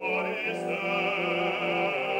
What is there?